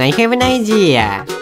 I have an idea.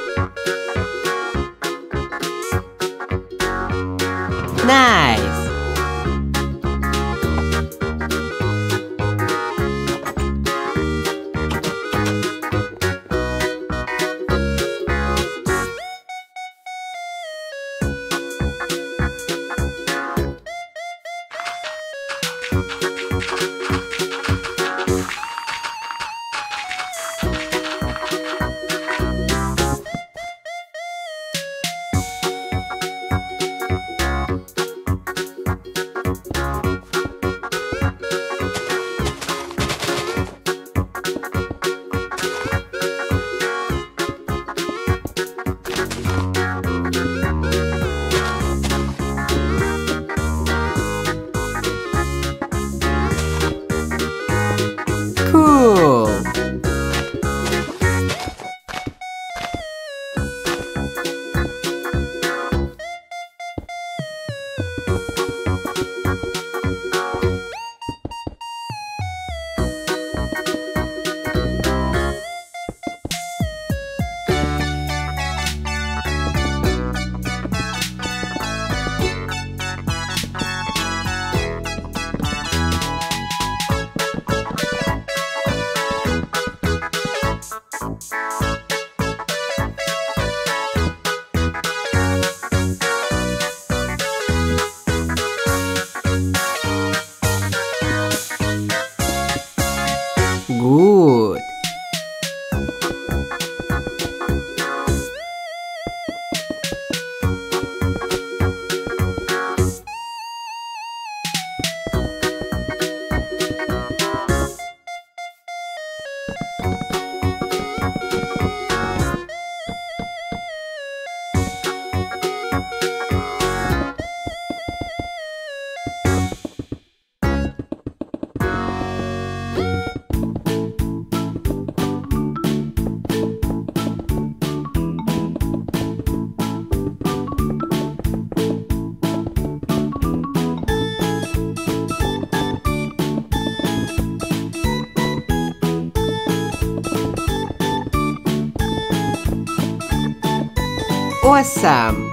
Awesome!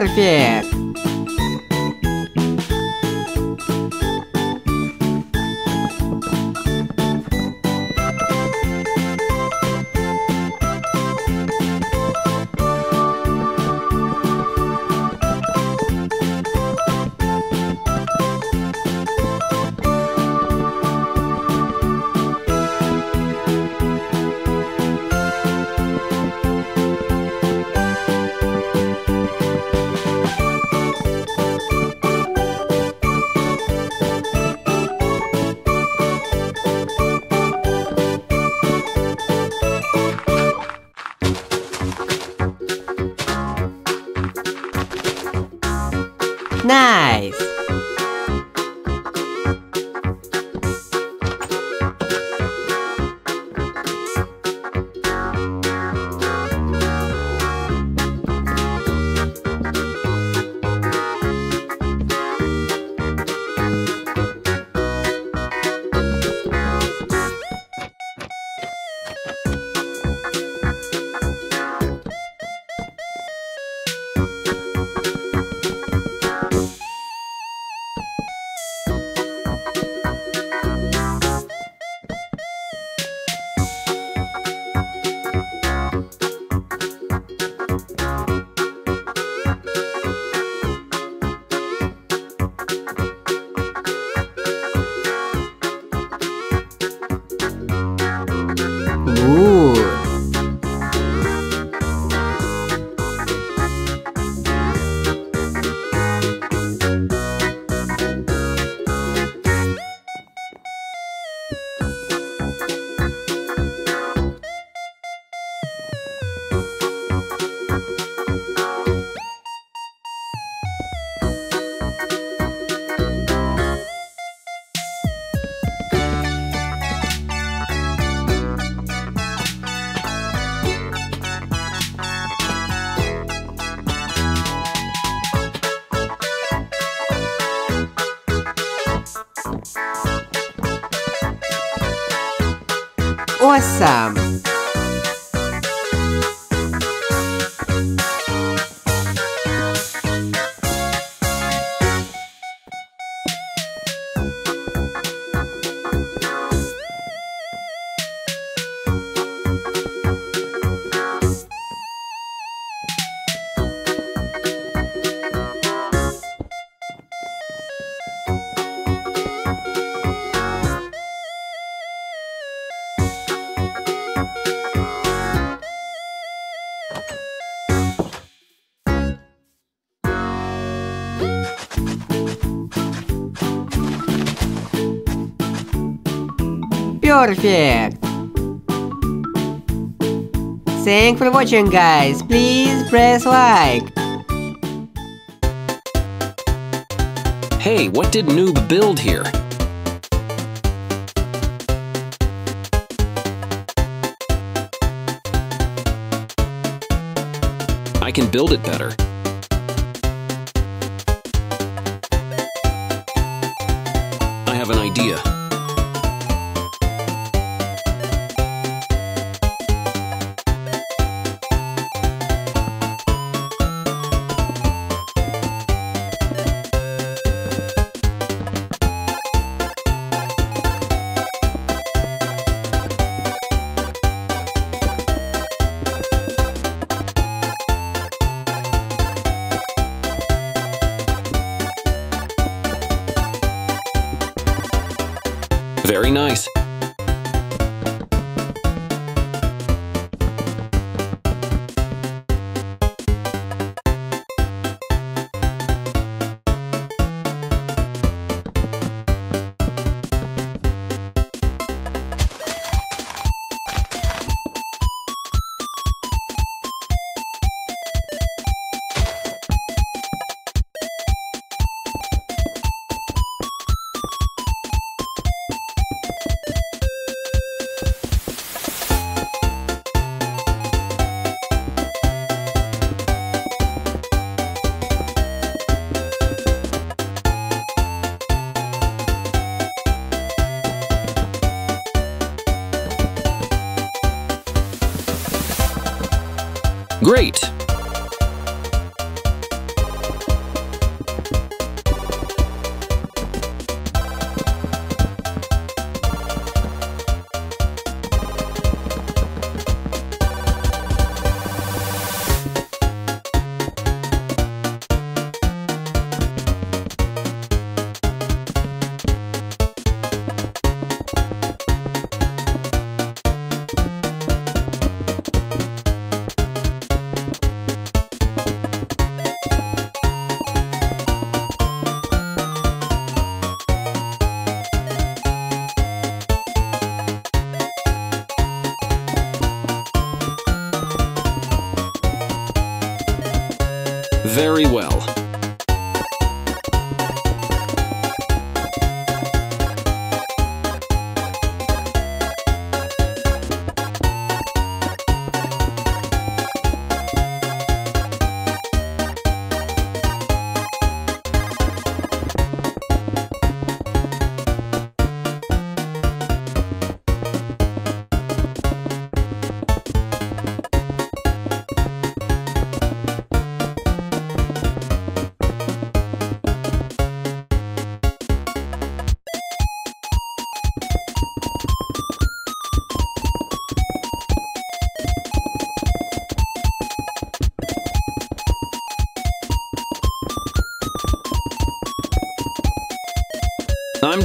Perfect! Awesome! Perfect! Thanks for watching guys, please press like. Hey, what did Noob build here? I can build it better. I have an idea. Nice.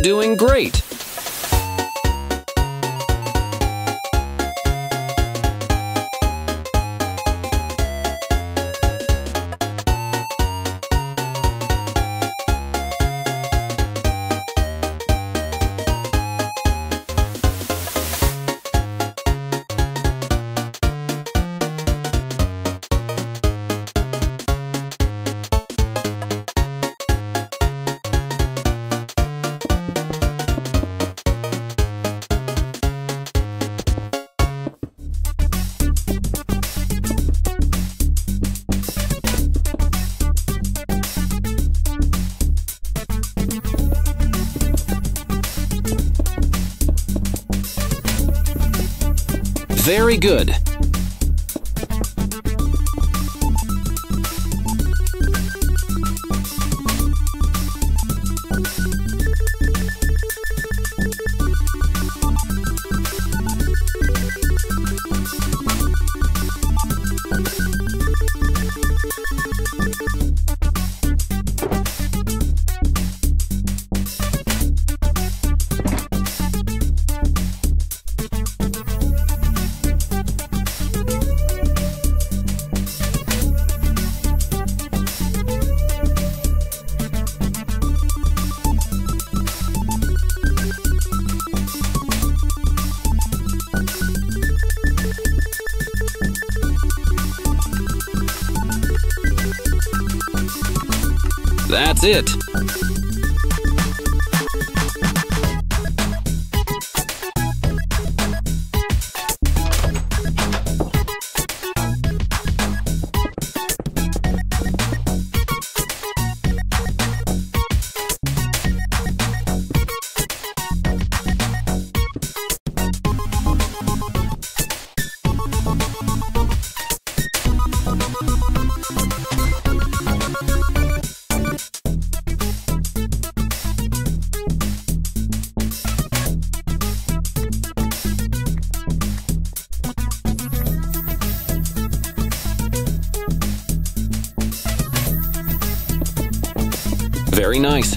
Doing great. Very good. It. Very nice.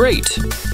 Great.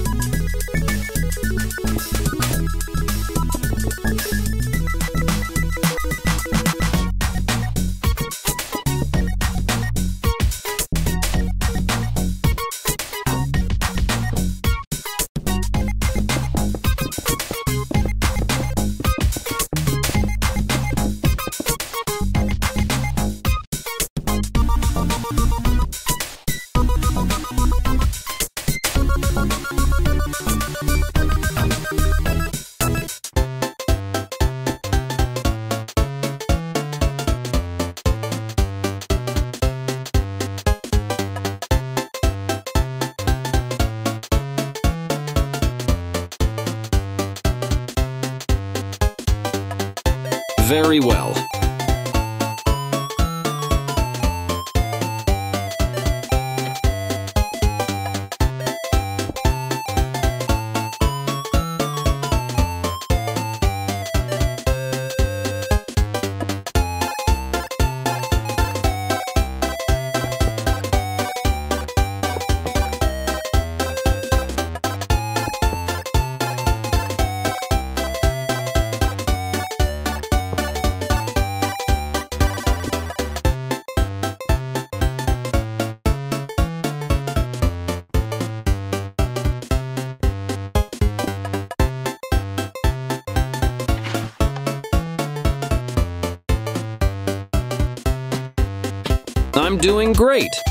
Doing great.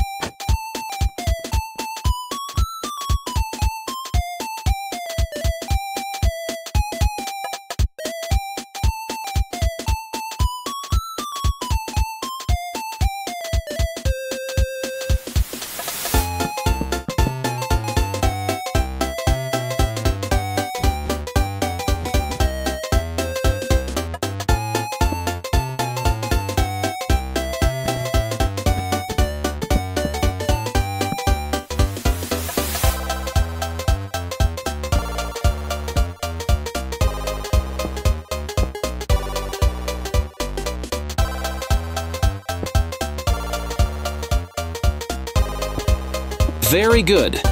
Very good.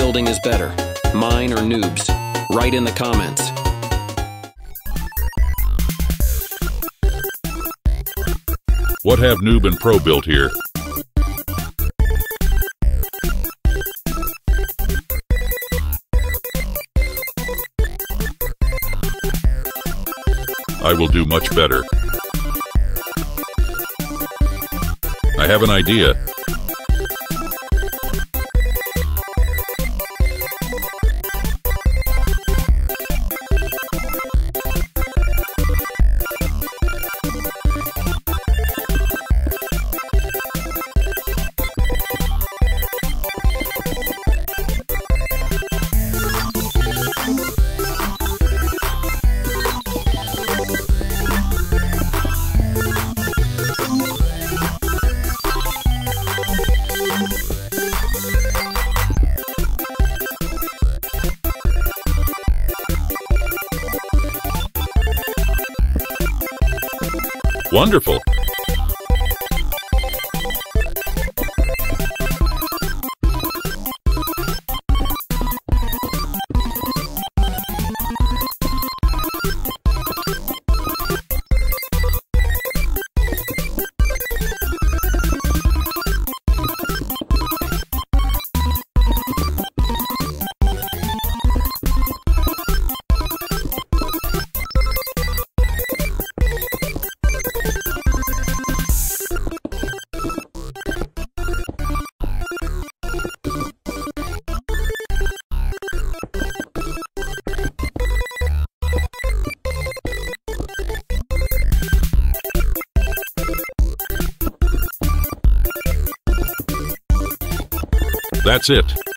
Building is better? Mine or Noob's? Write in the comments. What have Noob and Pro built here? I will do much better. I have an idea. That's it.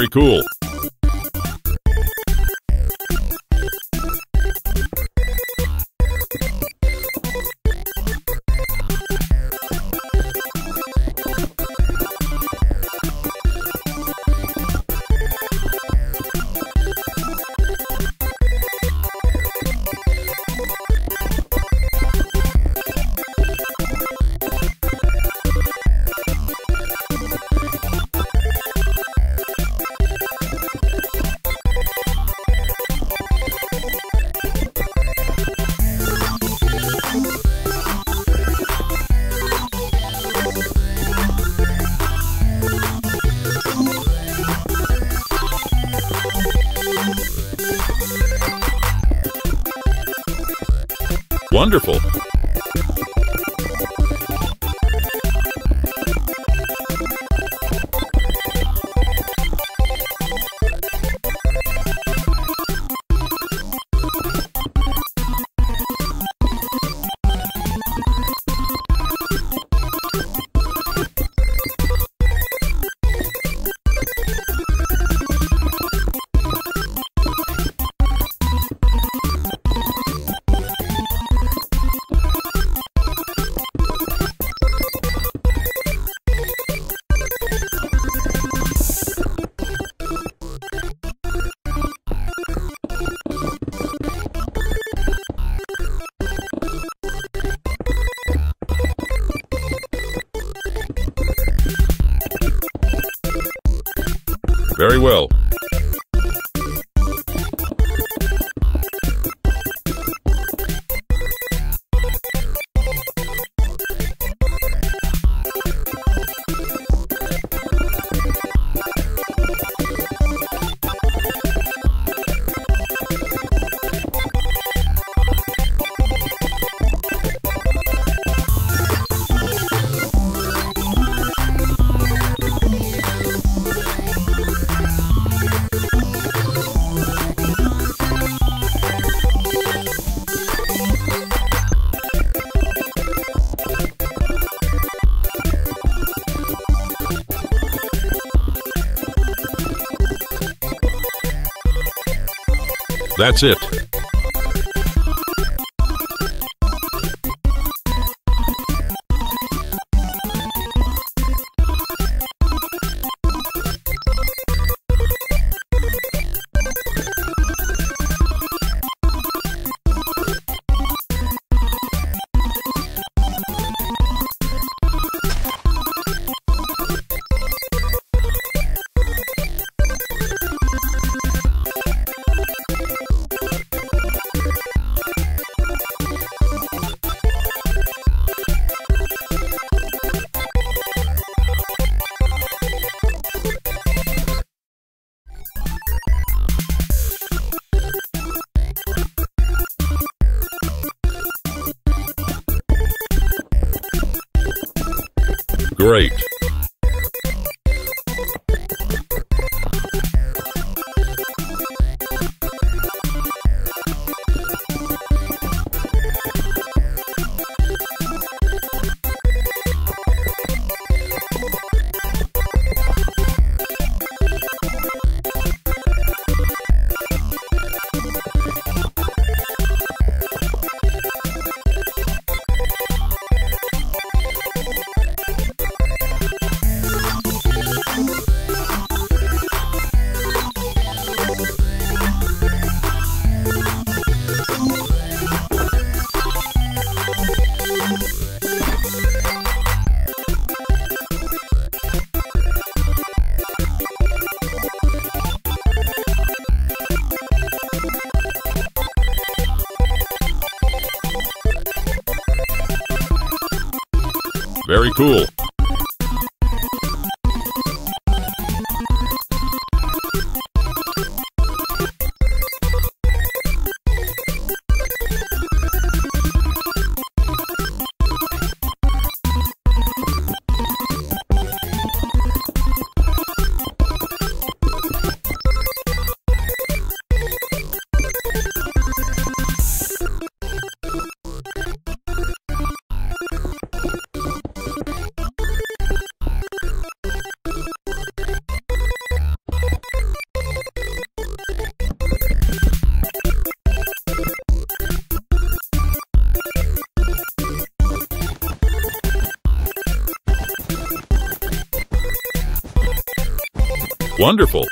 Very cool. That's it. Very cool. Wonderful.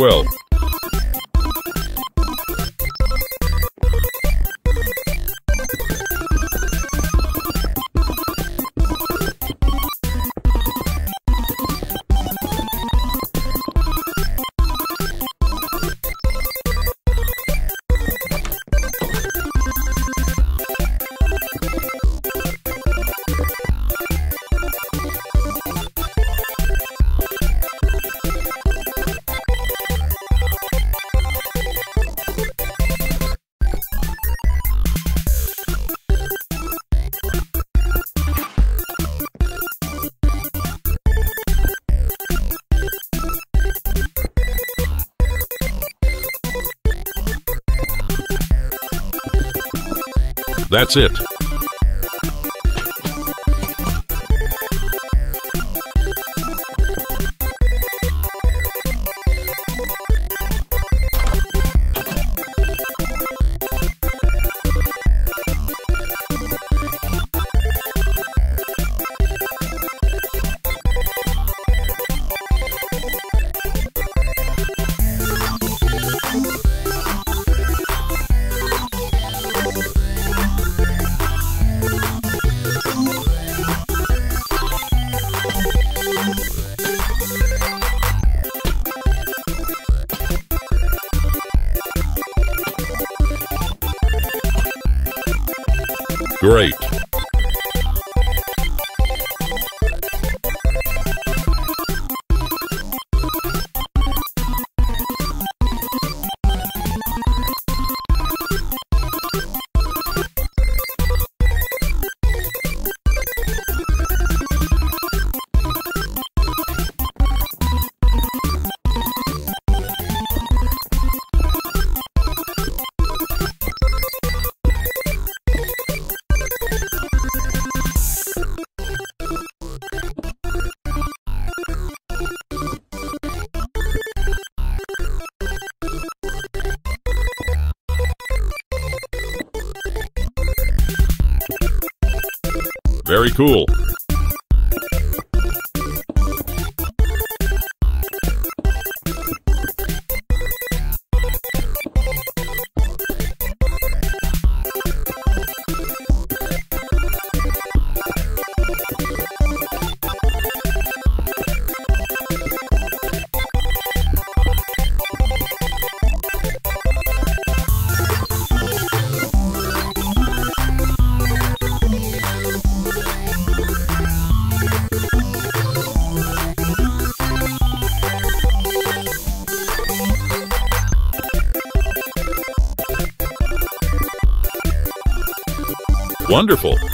Well. That's it. Very cool. Wonderful.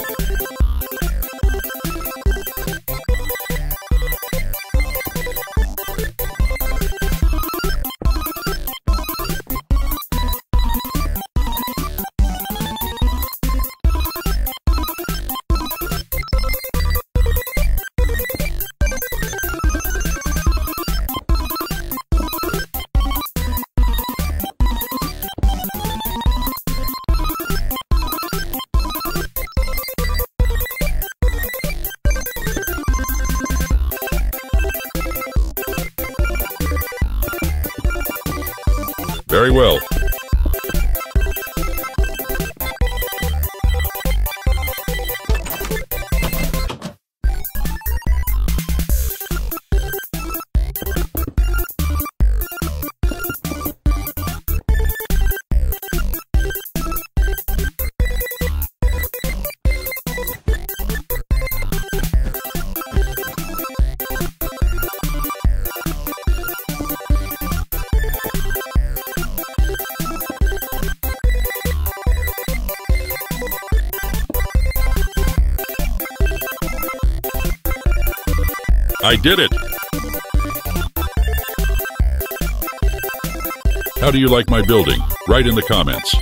I did it! How do you like my building? Write in the comments.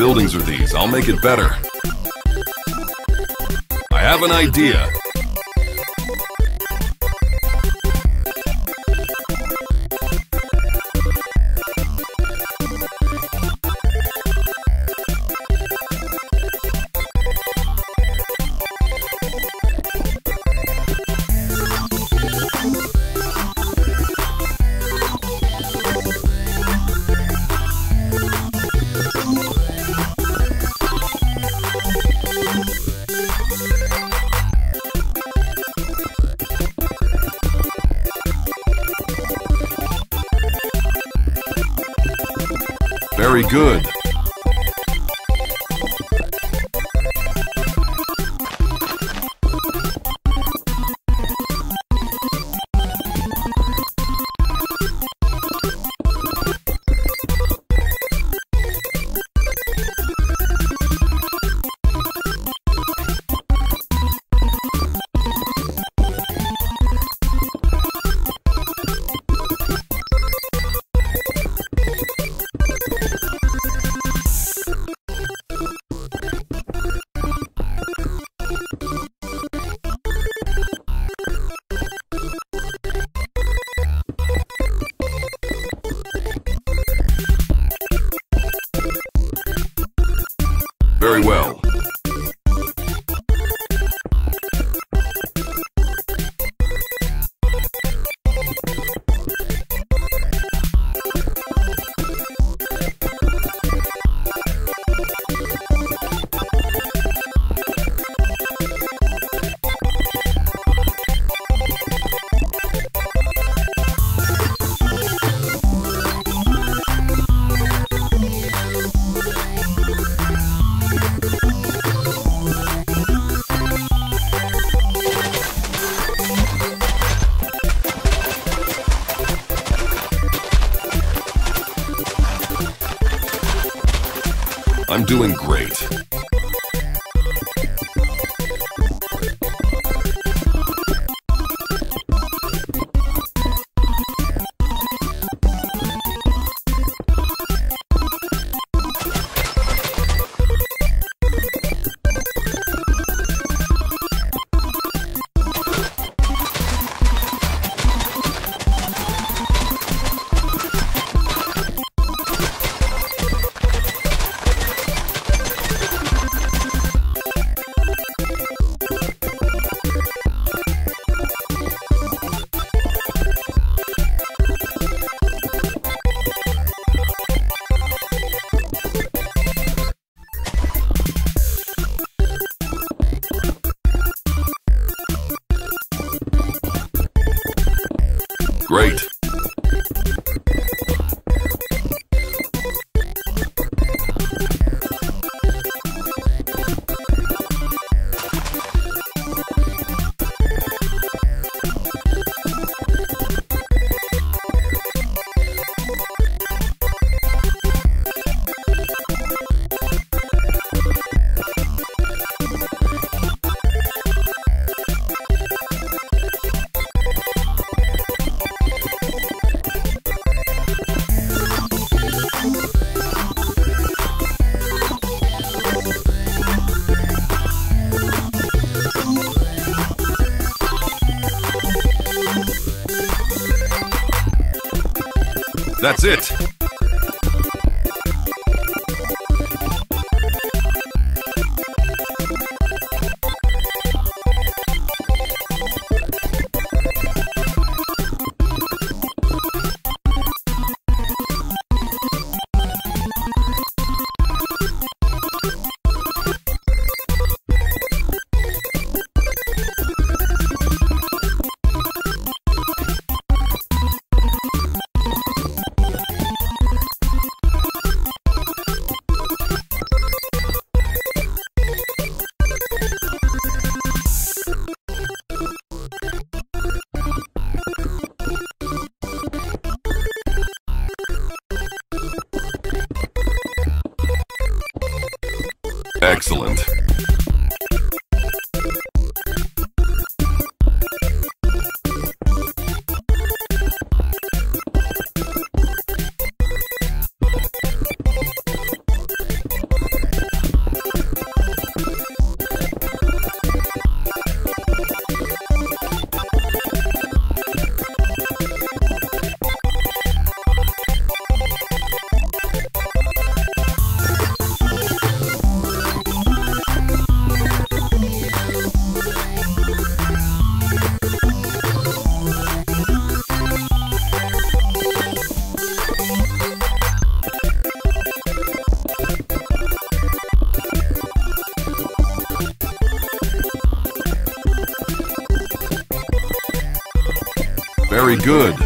Buildings are these? I'll make it better. I have an idea. Very good. I'm doing great. That's it. Good.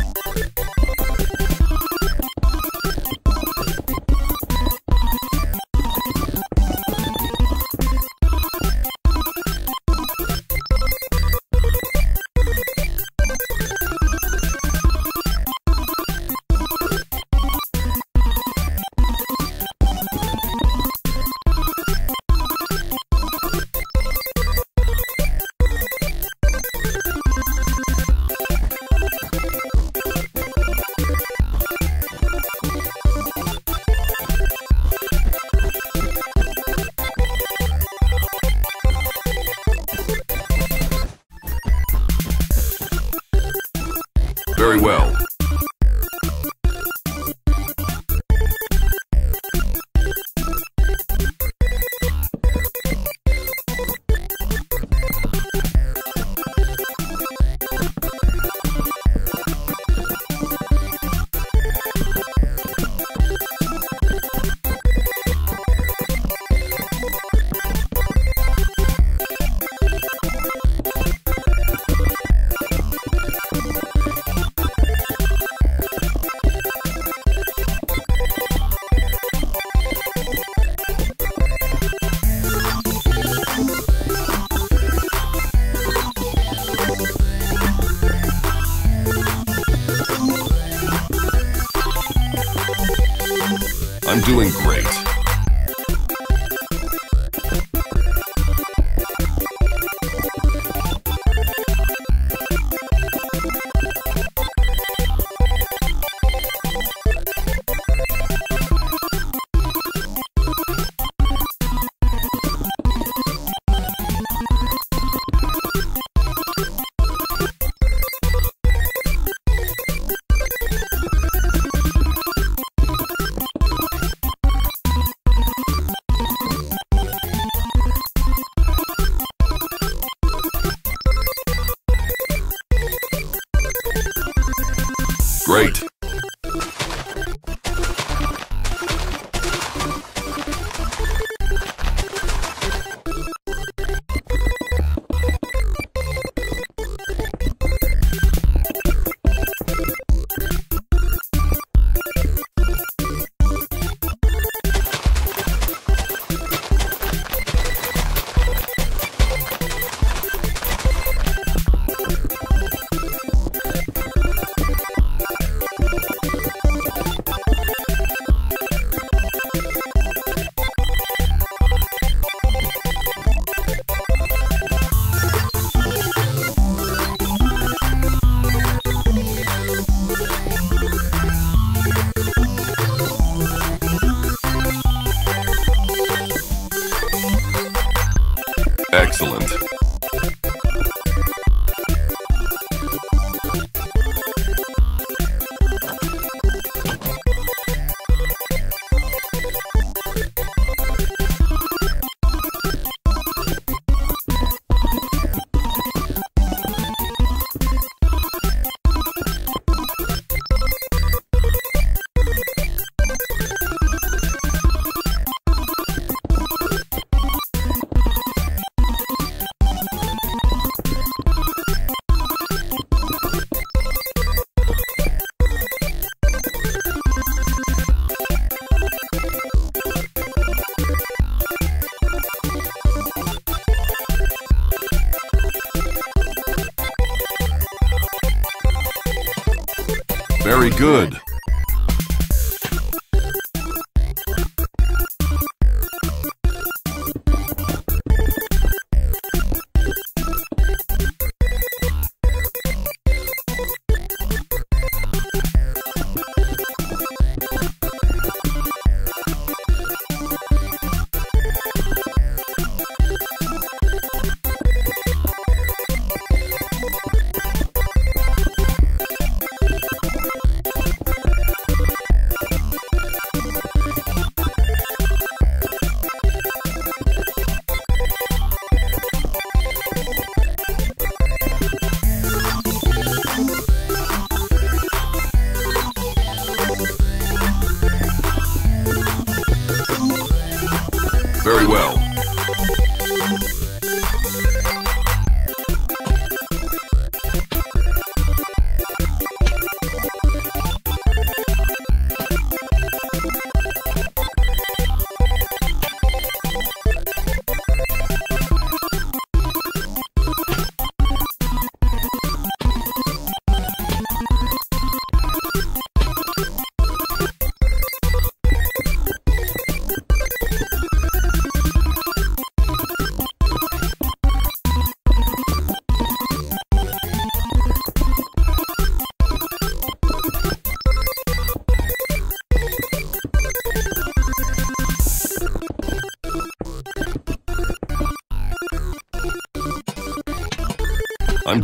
Very good.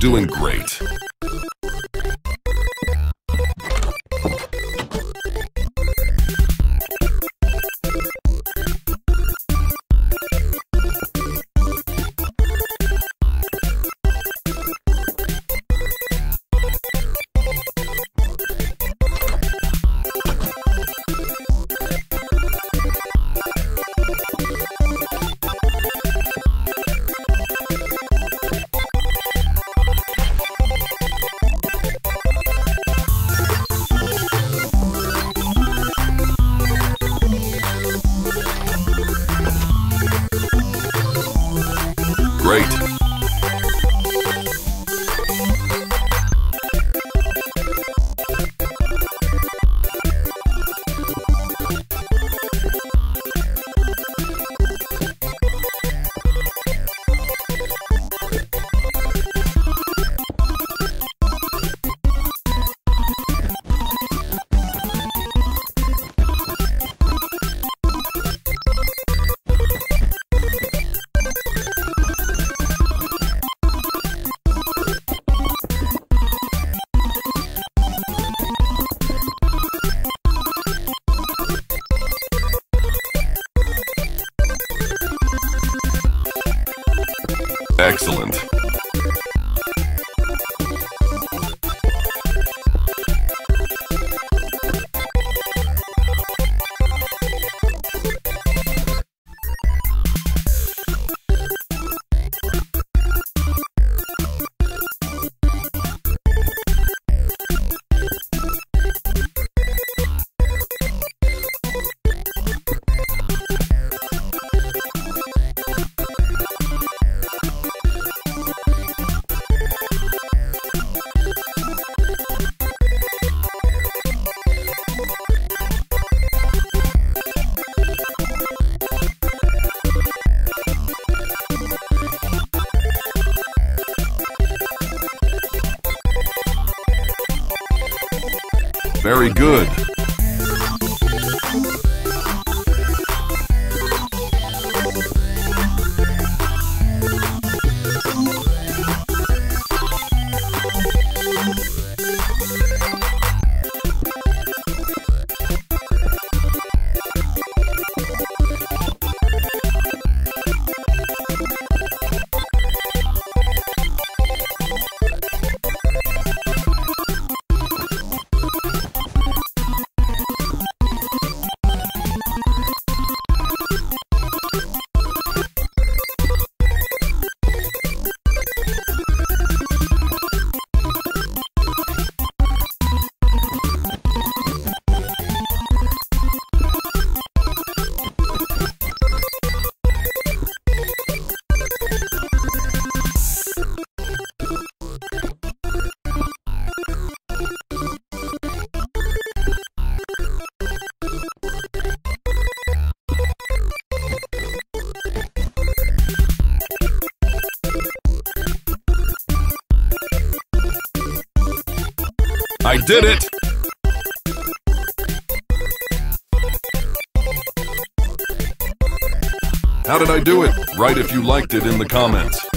Doing great. Did it! How did I do it? Write if you liked it in the comments.